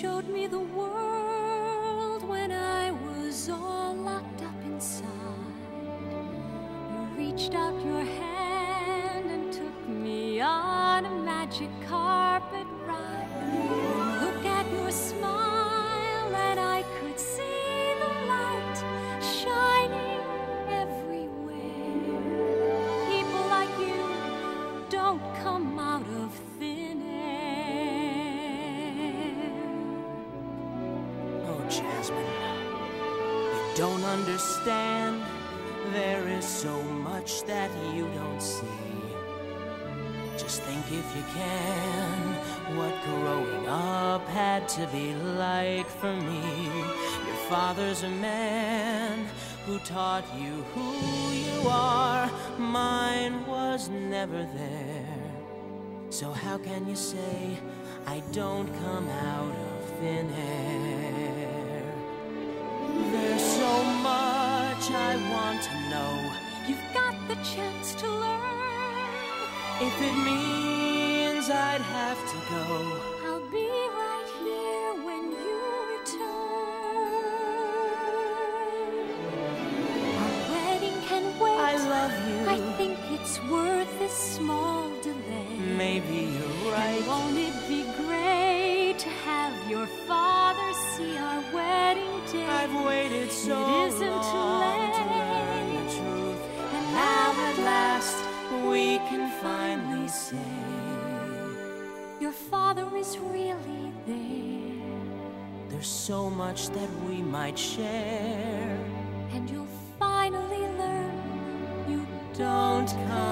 showed me the world when I was all locked up inside. You reached out your hand and took me on a magic carpet ride. Look at your smile, and I could see the light shining everywhere. People like you don't come. Jasmine, you don't understand. There is so much that you don't see. Just think if you can what growing up had to be like for me. Your father's a man who taught you who you are. Mine was never there. So how can you say I don't come out of thin air? If it means I'd have to go, I'll be right here when you return. Our wedding can wait. I love you. I think it's worth this small delay. Maybe you're right. Won't it be great to have your father see our wedding day? I've waited so It isn't too long to late. Can finally say. Your father is really there, There's so much that we might share. and you'll finally learn you Don't come.